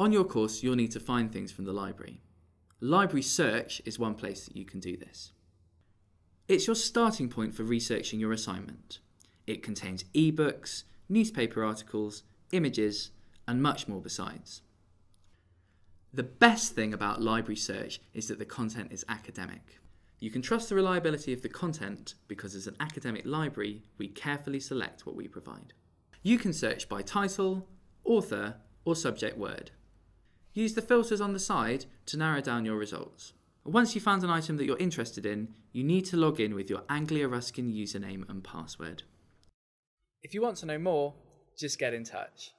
On your course, you'll need to find things from the library. Library Search is one place that you can do this. It's your starting point for researching your assignment. It contains ebooks, newspaper articles, images, and much more besides. The best thing about Library Search is that the content is academic. You can trust the reliability of the content because as an academic library, we carefully select what we provide. You can search by title, author, or subject word. Use the filters on the side to narrow down your results. Once you've found an item that you're interested in, you need to log in with your Anglia Ruskin username and password. If you want to know more, just get in touch.